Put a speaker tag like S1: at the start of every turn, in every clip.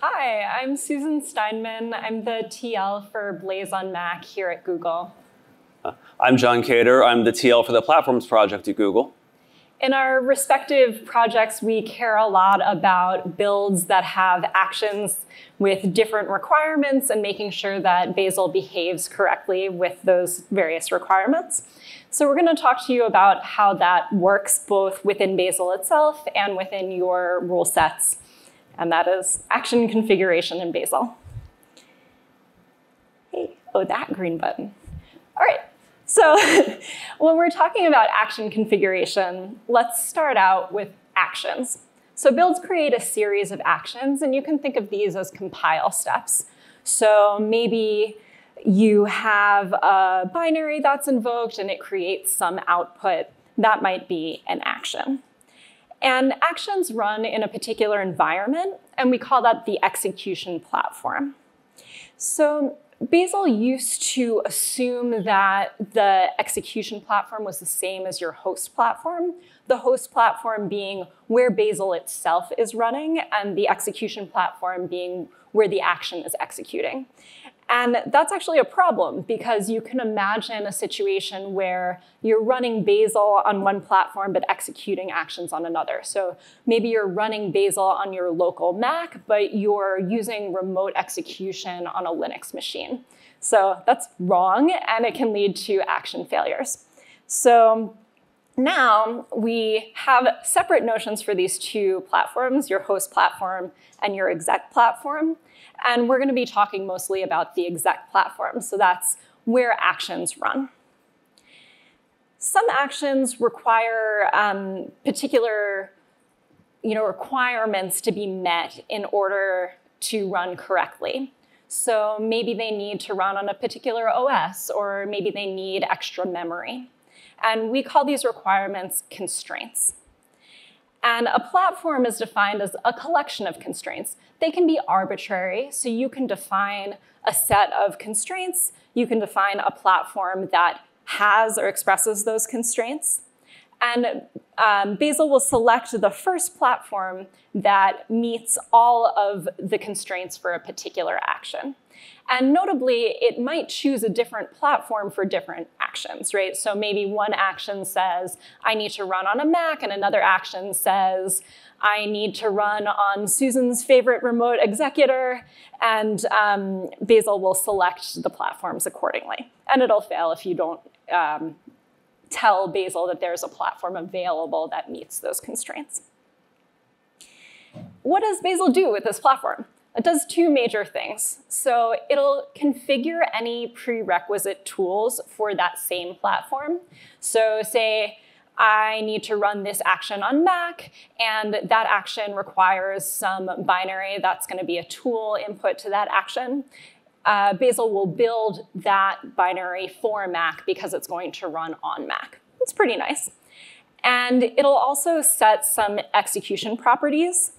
S1: Hi, I'm Susan Steinman. I'm the TL for Blaze on Mac here at Google.
S2: Uh, I'm John Cater. I'm the TL for the Platforms project at Google.
S1: In our respective projects, we care a lot about builds that have actions with different requirements and making sure that Bazel behaves correctly with those various requirements. So we're going to talk to you about how that works both within Bazel itself and within your rule sets. And that is action configuration in Bazel. Hey, oh, that green button. All right, so when we're talking about action configuration, let's start out with actions. So builds create a series of actions, and you can think of these as compile steps. So maybe you have a binary that's invoked and it creates some output. That might be an action. And actions run in a particular environment, and we call that the execution platform. So Bazel used to assume that the execution platform was the same as your host platform, the host platform being where Bazel itself is running, and the execution platform being where the action is executing. And that's actually a problem because you can imagine a situation where you're running Bazel on one platform but executing actions on another. So maybe you're running Bazel on your local Mac, but you're using remote execution on a Linux machine. So that's wrong and it can lead to action failures. So now we have separate notions for these two platforms, your host platform and your exec platform. And we're going to be talking mostly about the exec platform. So that's where actions run. Some actions require um, particular you know, requirements to be met in order to run correctly. So maybe they need to run on a particular OS, or maybe they need extra memory. And we call these requirements constraints. And a platform is defined as a collection of constraints. They can be arbitrary, so you can define a set of constraints. You can define a platform that has or expresses those constraints. And um, Bazel will select the first platform that meets all of the constraints for a particular action. And notably, it might choose a different platform for different actions, right? So maybe one action says, I need to run on a Mac, and another action says, I need to run on Susan's favorite remote executor, and um, Bazel will select the platforms accordingly. And it'll fail if you don't um, tell Bazel that there's a platform available that meets those constraints. What does Bazel do with this platform? It does two major things. So it'll configure any prerequisite tools for that same platform. So say I need to run this action on Mac, and that action requires some binary that's going to be a tool input to that action. Uh, Bazel will build that binary for Mac because it's going to run on Mac. It's pretty nice. And it'll also set some execution properties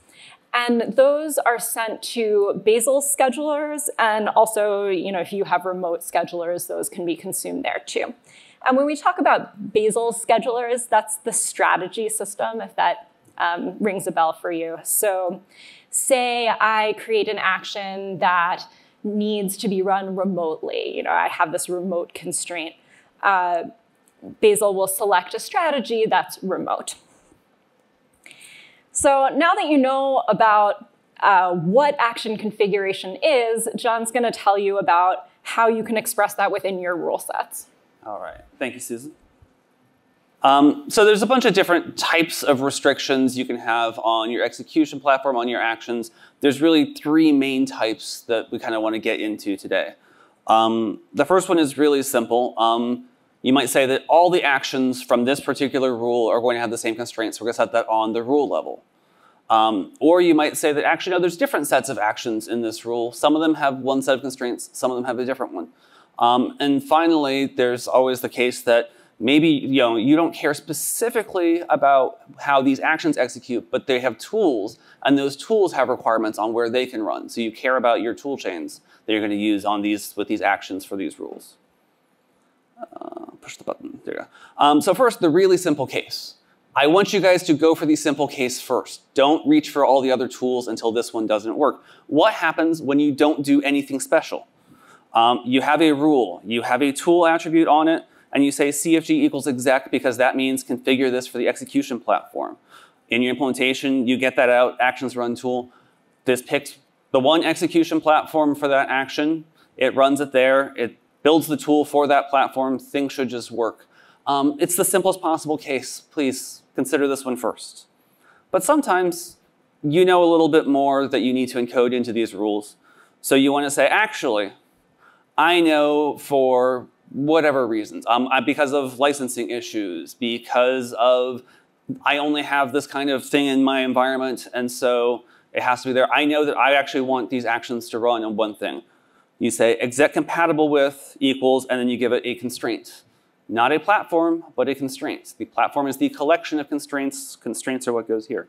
S1: and those are sent to Bazel schedulers, and also, you know, if you have remote schedulers, those can be consumed there too. And when we talk about Bazel schedulers, that's the strategy system, if that um, rings a bell for you. So say I create an action that needs to be run remotely. You know, I have this remote constraint. Uh, Bazel will select a strategy that's remote. So now that you know about uh, what action configuration is, John's going to tell you about how you can express that within your rule sets.
S2: All right. Thank you, Susan. Um, so there's a bunch of different types of restrictions you can have on your execution platform, on your actions. There's really three main types that we kind of want to get into today. Um, the first one is really simple. Um, you might say that all the actions from this particular rule are going to have the same constraints. We're going to set that on the rule level. Um, or you might say that actually, no, there's different sets of actions in this rule. Some of them have one set of constraints, some of them have a different one. Um, and finally, there's always the case that maybe you, know, you don't care specifically about how these actions execute, but they have tools, and those tools have requirements on where they can run. So you care about your tool chains that you're going to use on these with these actions for these rules. Uh, push the button. There you go. Um, so first, the really simple case. I want you guys to go for the simple case first. Don't reach for all the other tools until this one doesn't work. What happens when you don't do anything special? Um, you have a rule, you have a tool attribute on it, and you say CFG equals exec because that means configure this for the execution platform. In your implementation, you get that out, actions run tool. This picks the one execution platform for that action. It runs it there. It builds the tool for that platform. Things should just work. Um, it's the simplest possible case. Please consider this one first. But sometimes you know a little bit more that you need to encode into these rules. So you want to say, actually, I know for whatever reasons, um, because of licensing issues, because of I only have this kind of thing in my environment, and so it has to be there. I know that I actually want these actions to run on one thing. You say exec compatible with equals, and then you give it a constraint. Not a platform, but a constraint. The platform is the collection of constraints. Constraints are what goes here.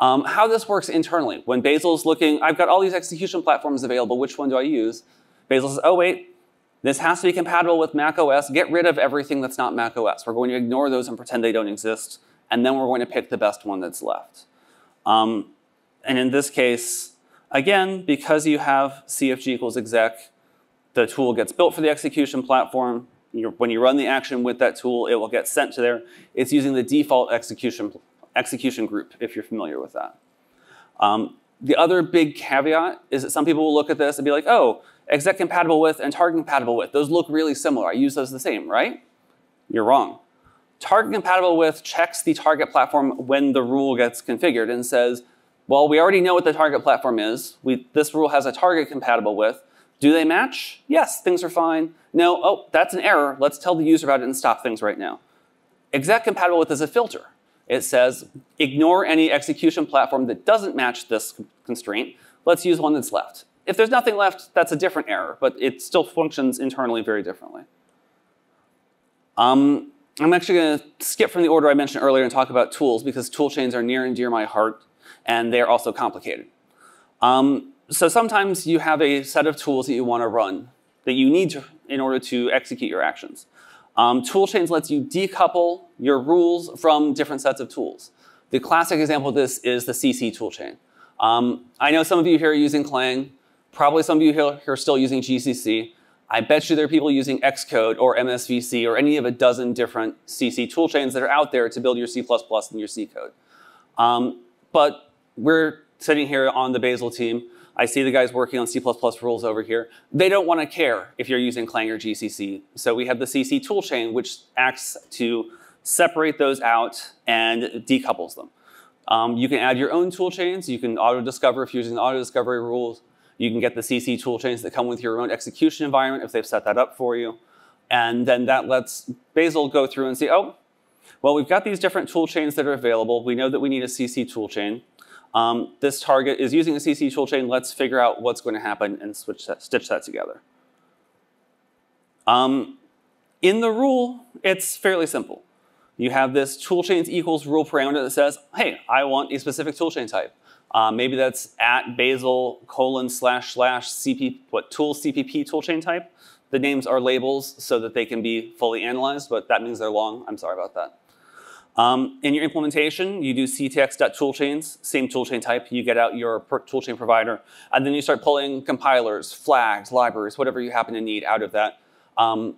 S2: Um, how this works internally. When Bazel's looking, I've got all these execution platforms available. Which one do I use? Bazel says, oh, wait, this has to be compatible with Mac OS. Get rid of everything that's not Mac OS. We're going to ignore those and pretend they don't exist and then we're going to pick the best one that's left. Um, and in this case, again, because you have CFG equals exec, the tool gets built for the execution platform. When you run the action with that tool, it will get sent to there. It's using the default execution, execution group, if you're familiar with that. Um, the other big caveat is that some people will look at this and be like, oh, exec compatible with and target compatible with, those look really similar. I use those the same, right? You're wrong. Target compatible with checks the target platform when the rule gets configured and says, well, we already know what the target platform is. We, this rule has a target compatible with. Do they match? Yes, things are fine. No, oh, that's an error. Let's tell the user about it and stop things right now. Exec compatible with is a filter. It says, ignore any execution platform that doesn't match this constraint. Let's use one that's left. If there's nothing left, that's a different error, but it still functions internally very differently. Um, I'm actually going to skip from the order I mentioned earlier and talk about tools because tool chains are near and dear my heart and they're also complicated. Um, so sometimes you have a set of tools that you want to run that you need to, in order to execute your actions. Um, tool chains lets you decouple your rules from different sets of tools. The classic example of this is the CC toolchain. Um, I know some of you here are using Clang. Probably some of you here are still using GCC. I bet you there are people using Xcode or MSVC or any of a dozen different CC toolchains that are out there to build your C++ and your C code. Um, but we're sitting here on the Bazel team. I see the guys working on C++ rules over here. They don't want to care if you're using Clang or GCC. So we have the CC toolchain, which acts to separate those out and decouples them. Um, you can add your own toolchains. You can auto-discover if you're using the auto-discovery rules. You can get the CC toolchains that come with your own execution environment if they've set that up for you. And then that lets Bazel go through and see, oh, well, we've got these different toolchains that are available. We know that we need a CC toolchain. Um, this target is using a CC toolchain. Let's figure out what's going to happen and that, stitch that together. Um, in the rule, it's fairly simple. You have this toolchains equals rule parameter that says, hey, I want a specific toolchain type. Uh, maybe that's at Bazel colon slash slash CP, what tool CPP toolchain type. The names are labels so that they can be fully analyzed, but that means they're long. I'm sorry about that. Um, in your implementation, you do ctx.toolchains, same toolchain type. You get out your toolchain provider, and then you start pulling compilers, flags, libraries, whatever you happen to need out of that. Um,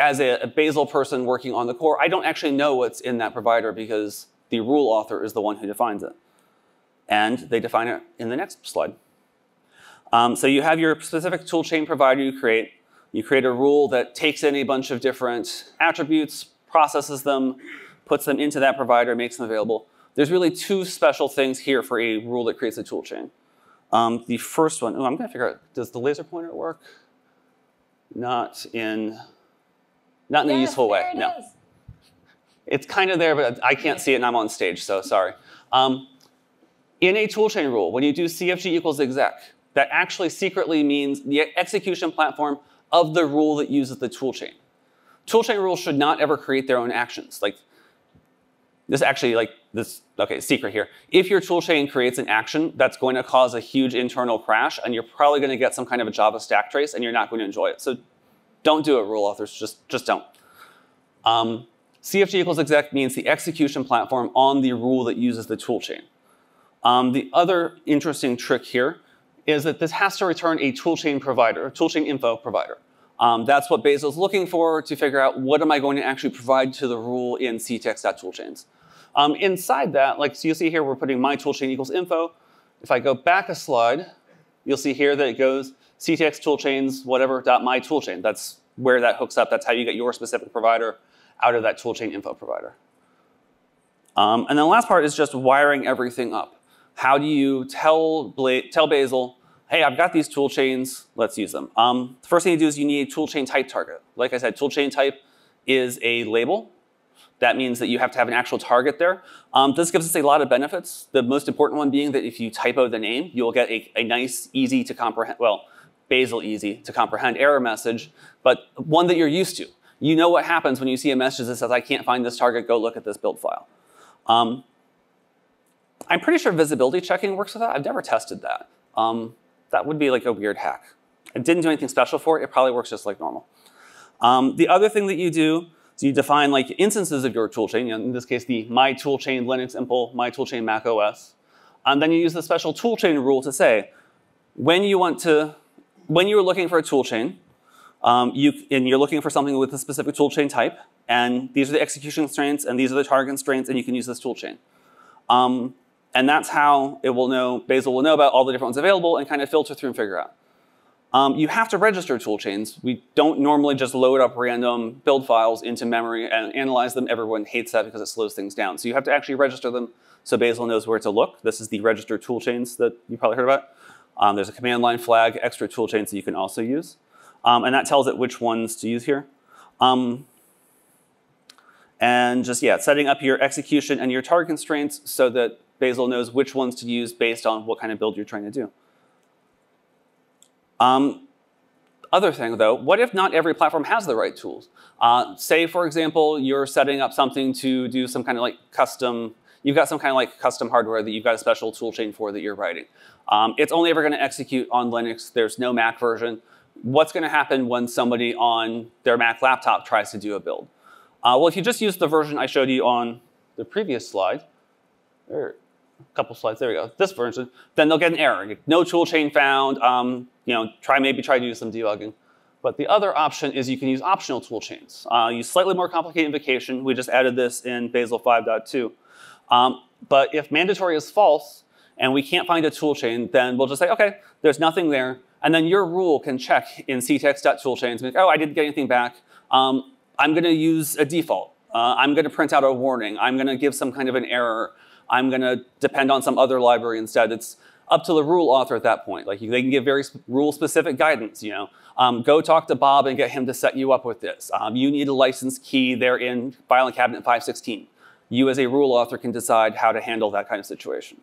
S2: as a, a Bazel person working on the core, I don't actually know what's in that provider because the rule author is the one who defines it and they define it in the next slide. Um, so you have your specific toolchain provider you create. You create a rule that takes in a bunch of different attributes, processes them, puts them into that provider, makes them available. There's really two special things here for a rule that creates a toolchain. Um, the first one, oh, I'm going to figure out, does the laser pointer work? Not in, not in
S1: yes,
S2: a useful way,
S1: it
S2: no.
S1: is.
S2: It's kind of there, but I can't see it and I'm on stage, so sorry. Um, in a toolchain rule, when you do CFG equals exec, that actually secretly means the execution platform of the rule that uses the toolchain. Toolchain rules should not ever create their own actions. Like this actually like this, okay, secret here. If your toolchain creates an action that's going to cause a huge internal crash and you're probably going to get some kind of a Java stack trace and you're not going to enjoy it. So don't do it, rule authors, just, just don't. Um, CFG equals exec means the execution platform on the rule that uses the toolchain. Um, the other interesting trick here is that this has to return a toolchain provider, a toolchain info provider. Um, that's what Bazel is looking for to figure out what am I going to actually provide to the rule in ctx.toolchains. Um, inside that, like so you'll see here, we're putting my toolchain equals info. If I go back a slide, you'll see here that it goes ctx toolchains, whatever, dot my toolchain. That's where that hooks up. That's how you get your specific provider out of that toolchain info provider. Um, and then the last part is just wiring everything up. How do you tell, tell Bazel, hey, I've got these tool chains, let's use them. Um, the first thing you do is you need a toolchain type target. Like I said, toolchain type is a label. That means that you have to have an actual target there. Um, this gives us a lot of benefits. The most important one being that if you typo the name, you'll get a, a nice, easy to comprehend, well, Bazel easy to comprehend error message, but one that you're used to. You know what happens when you see a message that says, I can't find this target, go look at this build file. Um, I'm pretty sure visibility checking works with that. I've never tested that. Um, that would be like a weird hack. I didn't do anything special for it. It probably works just like normal. Um, the other thing that you do is you define like instances of your toolchain. In this case, the my toolchain Linux impl, my toolchain Mac OS. And then you use the special toolchain rule to say, when you want to, when you're looking for a toolchain, um, you, and you're looking for something with a specific toolchain type, and these are the execution constraints, and these are the target constraints, and you can use this toolchain. Um, and that's how it will know, Bazel will know about all the different ones available and kind of filter through and figure out. Um, you have to register toolchains. We don't normally just load up random build files into memory and analyze them. Everyone hates that because it slows things down. So you have to actually register them so Bazel knows where to look. This is the register toolchains that you probably heard about. Um, there's a command line flag, extra toolchains that you can also use. Um, and that tells it which ones to use here. Um, and just, yeah, setting up your execution and your target constraints so that Bazel knows which ones to use based on what kind of build you're trying to do. Um, other thing though, what if not every platform has the right tools? Uh, say, for example, you're setting up something to do some kind of like custom, you've got some kind of like custom hardware that you've got a special toolchain for that you're writing. Um, it's only ever gonna execute on Linux. There's no Mac version what's going to happen when somebody on their Mac laptop tries to do a build? Uh, well, if you just use the version I showed you on the previous slide, a couple slides, there we go, this version, then they'll get an error. No tool chain found, um, you know, try maybe try to do some debugging. But the other option is you can use optional tool chains. Uh, use slightly more complicated invocation. We just added this in Bazel 5.2. Um, but if mandatory is false and we can't find a tool chain, then we'll just say, okay, there's nothing there. And then your rule can check in ctx.toolchains and be like, oh, I didn't get anything back. Um, I'm going to use a default. Uh, I'm going to print out a warning. I'm going to give some kind of an error. I'm going to depend on some other library instead. It's up to the rule author at that point. Like they can give very rule-specific guidance. You know, um, go talk to Bob and get him to set you up with this. Um, you need a license key there in filing cabinet 516. You as a rule author can decide how to handle that kind of situation.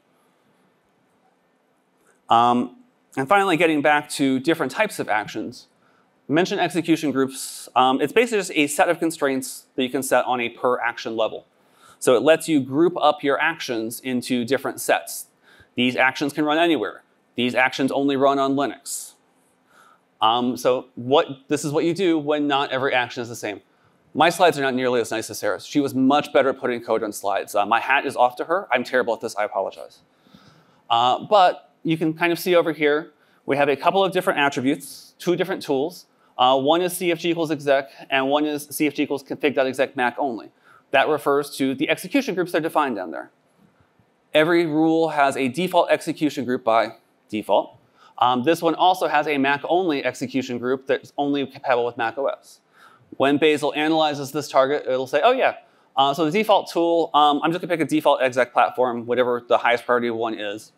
S2: Um, and finally, getting back to different types of actions, mention execution groups. Um, it's basically just a set of constraints that you can set on a per action level. So it lets you group up your actions into different sets. These actions can run anywhere. These actions only run on Linux. Um, so what, this is what you do when not every action is the same. My slides are not nearly as nice as Sarah's. She was much better at putting code on slides. Uh, my hat is off to her. I'm terrible at this. I apologize. Uh, but you can kind of see over here, we have a couple of different attributes, two different tools. Uh, one is cfg equals exec, and one is cfg equals config.exec mac only. That refers to the execution groups that are defined down there. Every rule has a default execution group by default. Um, this one also has a Mac-only execution group that's only compatible with Mac OS. When Bazel analyzes this target, it'll say, oh yeah, uh, so the default tool, um, I'm just gonna pick a default exec platform, whatever the highest priority one is.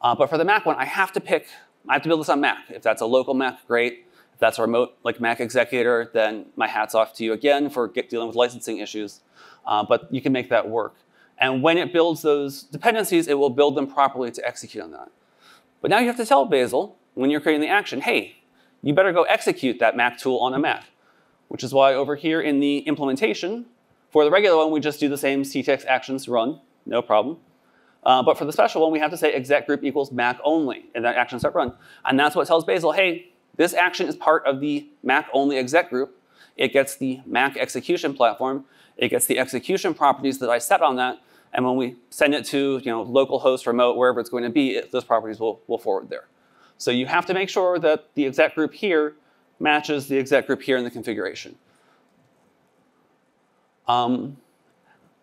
S2: Uh, but for the Mac one, I have to pick, I have to build this on Mac. If that's a local Mac, great. If that's a remote like Mac executor, then my hat's off to you again for dealing with licensing issues. Uh, but you can make that work. And when it builds those dependencies, it will build them properly to execute on that. But now you have to tell Bazel, when you're creating the action, hey, you better go execute that Mac tool on a Mac. Which is why over here in the implementation, for the regular one, we just do the same ctx actions run, no problem. Uh, but for the special one, we have to say exec group equals Mac only, and that action start run. And that's what tells Bazel, hey, this action is part of the Mac only exec group. It gets the Mac execution platform, It gets the execution properties that I set on that, and when we send it to you know, localhost, remote, wherever it's going to be, it, those properties will, will forward there. So you have to make sure that the exec group here matches the exec group here in the configuration. Um,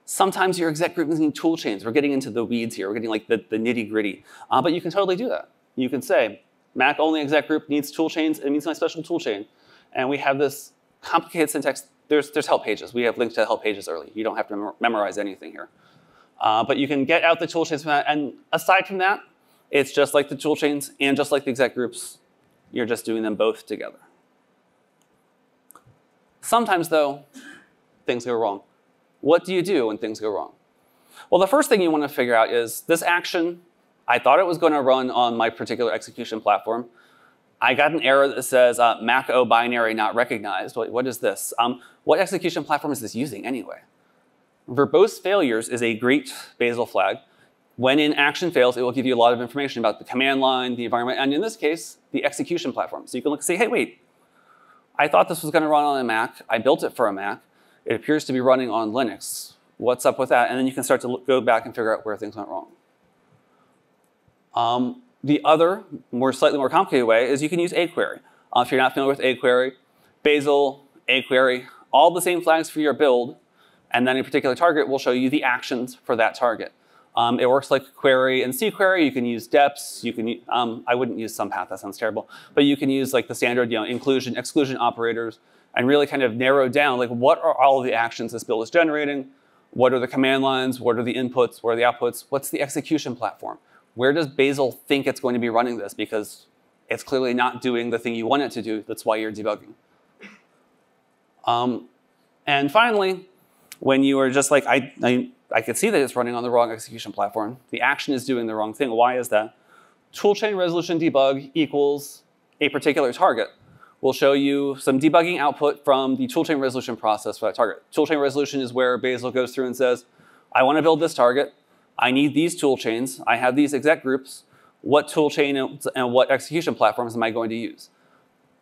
S2: sometimes your exec group needs tool chains. We're getting into the weeds here. We're getting like the, the nitty gritty. Uh, but you can totally do that. You can say, Mac only exec group needs tool chains. It needs my special tool chain. And we have this complicated syntax. There's, there's help pages. We have links to help pages early. You don't have to memorize anything here. Uh, but you can get out the tool chains from that. And aside from that, it's just like the tool chains and just like the exec groups. You're just doing them both together. Sometimes, though, things go wrong. What do you do when things go wrong? Well, the first thing you want to figure out is this action, I thought it was going to run on my particular execution platform. I got an error that says uh, Mach-O binary not recognized. What, what is this? Um, what execution platform is this using anyway? Verbose failures is a great Bazel flag. When in action fails, it will give you a lot of information about the command line, the environment, and in this case, the execution platform. So you can look and say, hey, wait, I thought this was going to run on a Mac. I built it for a Mac. It appears to be running on Linux. What's up with that? And then you can start to look, go back and figure out where things went wrong. Um, the other, more slightly more complicated way is you can use aQuery. Uh, if you're not familiar with aQuery, Bazel, aQuery, all the same flags for your build, and then a particular target will show you the actions for that target. Um, it works like query and cquery. You can use deps. You can. Um, I wouldn't use somepath. That sounds terrible. But you can use like the standard, you know, inclusion, exclusion operators, and really kind of narrow down like what are all of the actions this build is generating. What are the command lines? What are the inputs? What are the outputs? What's the execution platform? Where does Bazel think it's going to be running this? Because it's clearly not doing the thing you want it to do. That's why you're debugging. Um, and finally, when you are just like, I, I, I could see that it's running on the wrong execution platform. The action is doing the wrong thing. Why is that? Toolchain resolution debug equals a particular target. We'll show you some debugging output from the toolchain resolution process for that target. Toolchain resolution is where Bazel goes through and says, I want to build this target. I need these tool chains. I have these exec groups. What tool chain and what execution platforms am I going to use?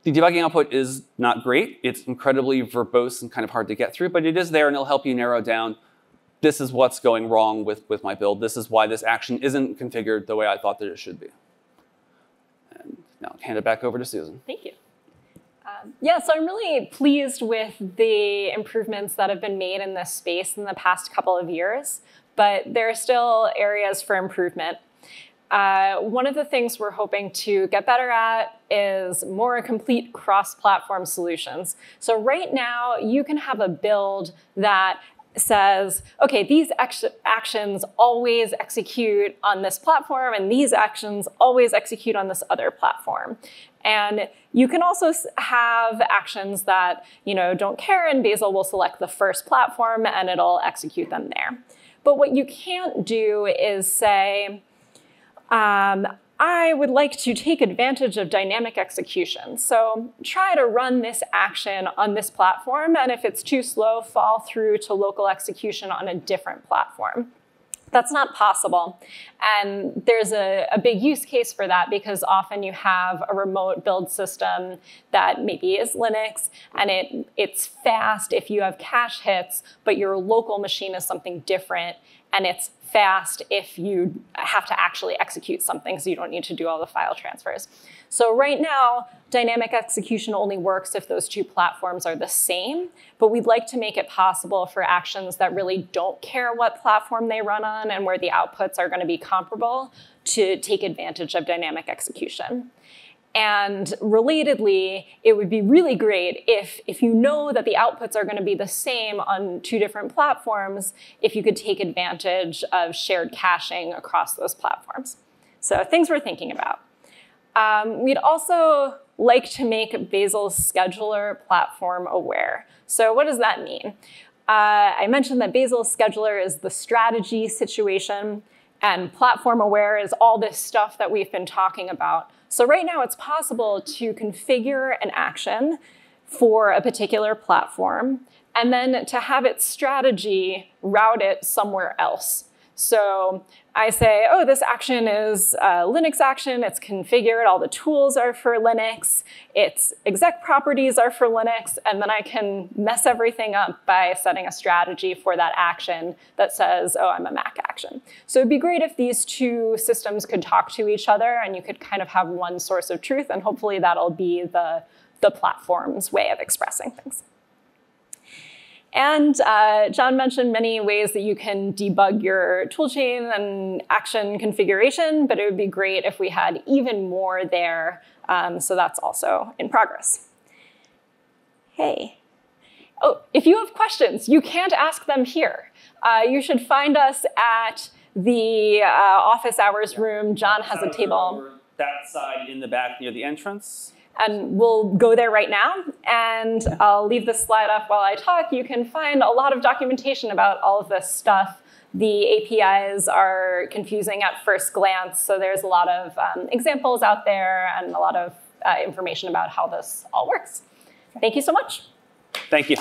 S2: The debugging output is not great. It's incredibly verbose and kind of hard to get through, but it is there and it'll help you narrow down this is what's going wrong with, with my build. This is why this action isn't configured the way I thought that it should be. And now I'll hand it back over to Susan.
S1: Thank you. Um, yeah, so I'm really pleased with the improvements that have been made in this space in the past couple of years, but there are still areas for improvement. Uh, one of the things we're hoping to get better at is more complete cross-platform solutions. So right now, you can have a build that says, okay, these actions always execute on this platform, and these actions always execute on this other platform. And you can also have actions that you know don't care, and Bazel will select the first platform, and it'll execute them there. But what you can't do is say, um, I would like to take advantage of dynamic execution. So try to run this action on this platform, and if it's too slow, fall through to local execution on a different platform. That's not possible. And there's a, a, big use case for that because often you have a remote build system that maybe is Linux and it, it's fast if you have cache hits, but your local machine is something different and it's fast if you have to actually execute something so you don't need to do all the file transfers. So right now, dynamic execution only works if those two platforms are the same, but we'd like to make it possible for actions that really don't care what platform they run on and where the outputs are gonna be comparable to take advantage of dynamic execution. And relatedly, it would be really great if, if you know that the outputs are going to be the same on two different platforms, if you could take advantage of shared caching across those platforms. So things we're thinking about. Um, we'd also like to make Bazel's scheduler platform aware. So what does that mean? Uh, I mentioned that Bazel's scheduler is the strategy situation, and platform aware is all this stuff that we've been talking about. So right now it's possible to configure an action for a particular platform and then to have its strategy route it somewhere else. So I say, oh, this action is a Linux action, it's configured, all the tools are for Linux, its exec properties are for Linux, and then I can mess everything up by setting a strategy for that action that says, oh, I'm a Mac action. So it'd be great if these two systems could talk to each other and you could kind of have one source of truth, and hopefully that'll be the, the platform's way of expressing things. And uh, John mentioned many ways that you can debug your toolchain and action configuration, but it would be great if we had even more there. Um, so that's also in progress. Hey. Oh, if you have questions, you can't ask them here. Uh, you should find us at the uh, office hours room. John has a table.
S2: That side in the back near the entrance.
S1: And we'll go there right now. And I'll leave the slide up while I talk. You can find a lot of documentation about all of this stuff. The APIs are confusing at first glance, so there's a lot of um, examples out there and a lot of uh, information about how this all works. Thank you so much.
S2: Thank you.